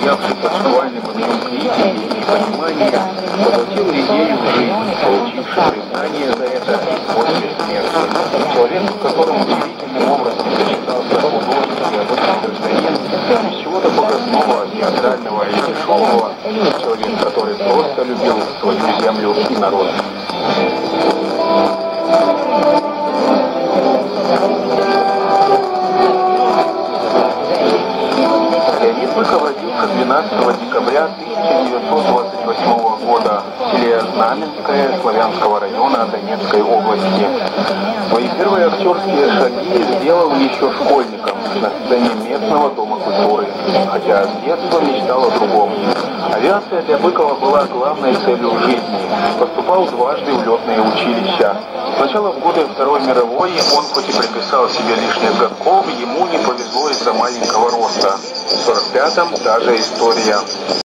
который, устоявший под шквальным огнем критики и понимания, воплотил идею в жизнь, получивший признание за это после смерти. Человек, в котором удивительным образом сочетался художник и обычный гражданин, из чего-то показного, театрального и дешевого, человек, который просто любил свою землю и народ. Леонид Быков родился 12 декабря 1928 года в селе Знаменское Славянского района Донецкой области. Свои первые актерские шаги сделал еще школьником на сцене местного дома культуры, хотя с детства мечтал о другом. Авиация для Быкова была главной целью жизни. Поступал дважды в летные училища. Сначала в годы Второй мировой он хоть и приписал себе лишних годков, ему не повезло из-за маленького роста. В 45-м та же история.